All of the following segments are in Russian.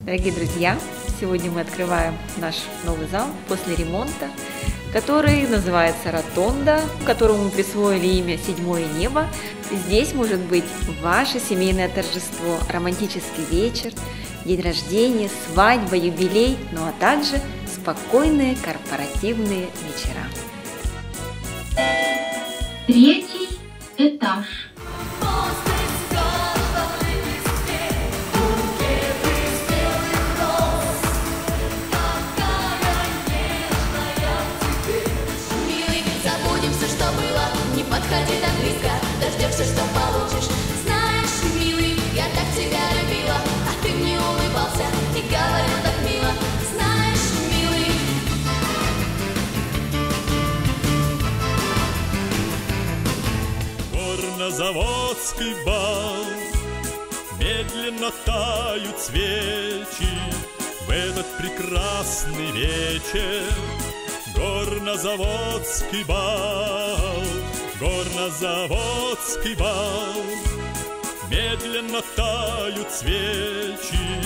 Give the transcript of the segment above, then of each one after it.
Дорогие друзья, сегодня мы открываем наш новый зал после ремонта, который называется «Ротонда», которому присвоили имя «Седьмое небо». Здесь может быть ваше семейное торжество, романтический вечер, день рождения, свадьба, юбилей, ну а также спокойные корпоративные вечера. Третий этаж. Подходи так близко Дождешься, что получишь. Знаешь, милый, я так тебя любила А ты мне улыбался И говорил так мило. Знаешь, милый. Горнозаводский бал. Медленно тают свечи В этот прекрасный вечер. Горнозаводский бал Горнозаводский бал Медленно тают свечи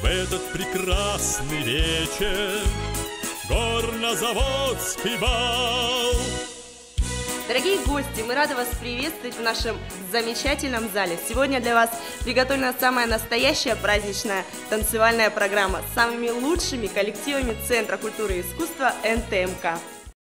В этот прекрасный вечер Горнозаводский бал Дорогие гости, мы рады вас приветствовать в нашем замечательном зале. Сегодня для вас приготовлена самая настоящая праздничная танцевальная программа с самыми лучшими коллективами Центра культуры и искусства НТМК.